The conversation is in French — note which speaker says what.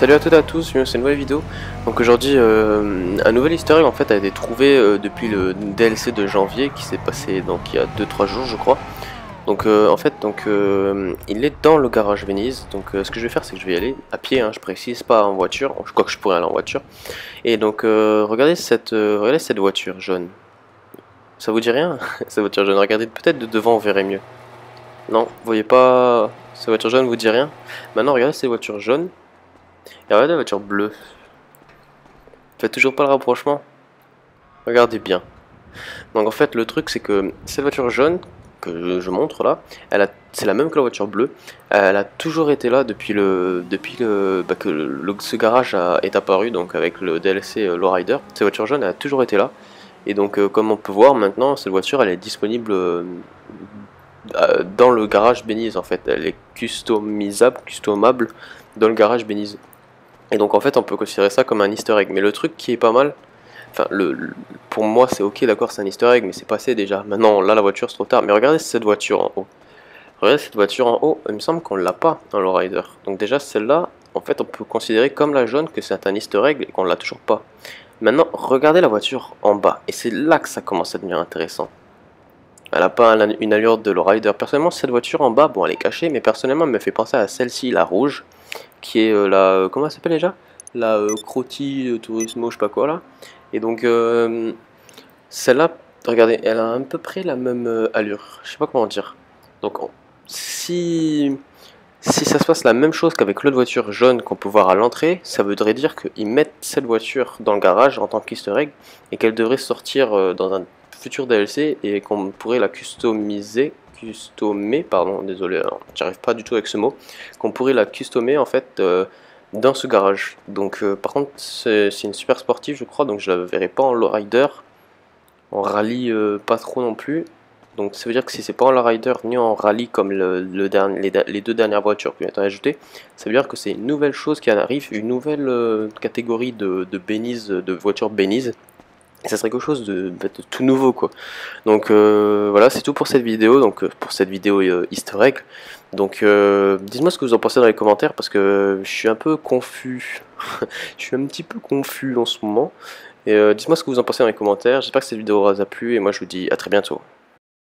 Speaker 1: Salut à toutes et à tous, bienvenue dans cette nouvelle vidéo. Donc aujourd'hui, euh, un nouvel egg en fait a été trouvé euh, depuis le DLC de janvier qui s'est passé donc il y a 2-3 jours je crois. Donc euh, en fait, donc il est dans le garage Venise. Donc ce que je vais faire, c'est que je vais y aller à pied, hein, je précise, pas en voiture. Je crois que je pourrais aller en voiture. Et donc regardez cette, regardez cette voiture jaune. Ça vous dit rien? Cette voiture jaune. Regardez peut-être de devant, vous verrez mieux. Non, vous voyez pas cette voiture jaune vous dit rien? Maintenant regardez cette voiture jaune. Et regardez la voiture bleue. Faites toujours pas le rapprochement. Regardez bien. Donc en fait le truc c'est que cette voiture jaune que je, montre là, elle a, c'est la même que la voiture bleue. Elle a toujours été là depuis le depuis le, bah, que ce garage est apparu donc avec le DLC euh, Lowrider. Cette voiture jaune elle a toujours été là. Et donc euh, comme on peut voir maintenant cette voiture elle est disponible euh, dans le garage Benize en fait. Elle est customisable, customable dans le garage Benize. Et donc en fait on peut considérer ça comme un easter egg. Mais le truc qui est pas mal, enfin le, pour moi c'est ok d'accord c'est un easter egg mais c'est passé déjà. Maintenant là la voiture c'est trop tard. Mais regardez cette voiture en haut. Regardez cette voiture en haut, il me semble qu'on l'a pas dans le rider. Donc déjà celle-là, en fait on peut considérer comme la jaune que c'est un easter egg et qu'on l'a toujours pas. Maintenant regardez la voiture en bas et c'est là que ça commence à devenir intéressant. Elle n'a pas une allure de rider. Personnellement cette voiture en bas, bon elle est cachée mais personnellement elle me fait penser à celle-ci, la rouge qui est euh, la euh, comment elle s'appelle déjà? La euh, Croti Turismo je sais pas quoi là. Et donc celle-là regardez elle a à peu près la même allure. Je sais pas comment dire. Donc si si ça se passe la même chose qu'avec l'autre voiture jaune qu'on peut voir à l'entrée, ça voudrait dire qu'ils mettent cette voiture dans le garage en tant qu'easter egg et qu'elle devrait sortir dans un futur DLC et qu'on pourrait la customiser customer, pardon, désolé, hein, j'arrive pas du tout avec ce mot, qu'on pourrait la customer en fait euh, dans ce garage. Donc euh, par contre c'est une super sportive je crois, donc je la verrai pas en lowrider, en rallye euh, pas trop non plus. Donc ça veut dire que si c'est pas en lowrider ni en rallye comme le, dernier, les, deux dernières voitures qui ont été ajoutées, ça veut dire que c'est une nouvelle chose qui arrive, une nouvelle catégorie de, de de voitures Benize ça serait quelque chose de, tout nouveau quoi. Donc euh, voilà, c'est tout pour cette vidéo, donc euh, pour cette vidéo euh, easter egg. Donc dites-moi ce que vous en pensez dans les commentaires parce que je suis un peu confus. je suis un petit peu confus en ce moment. Et dites-moi ce que vous en pensez dans les commentaires. J'espère que cette vidéo vous a plu et moi je vous dis à très bientôt.